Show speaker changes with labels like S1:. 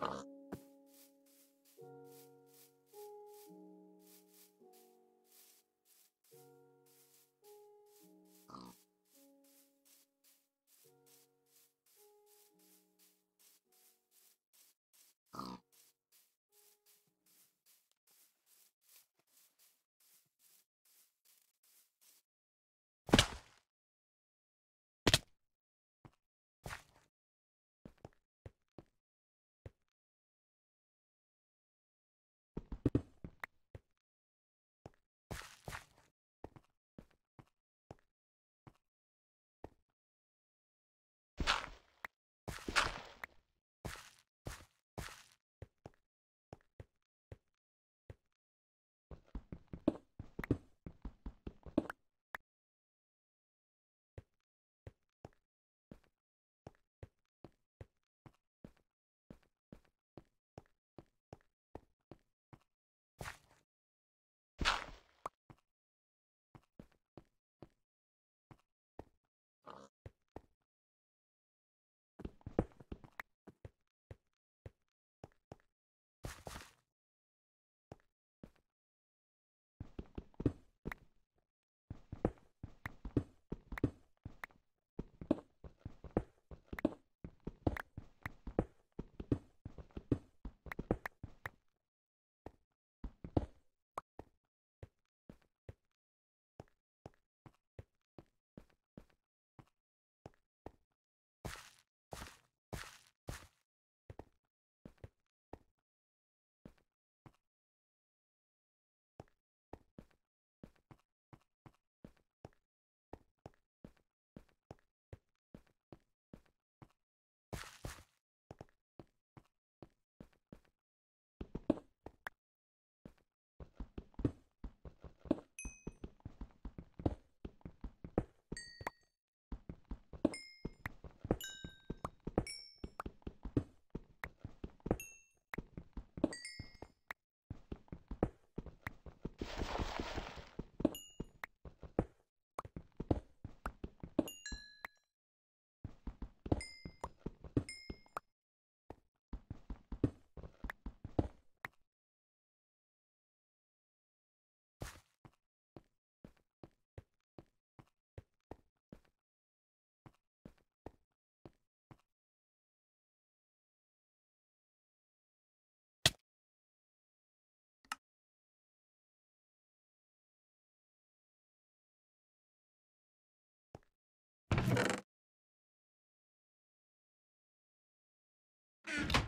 S1: Ugh. You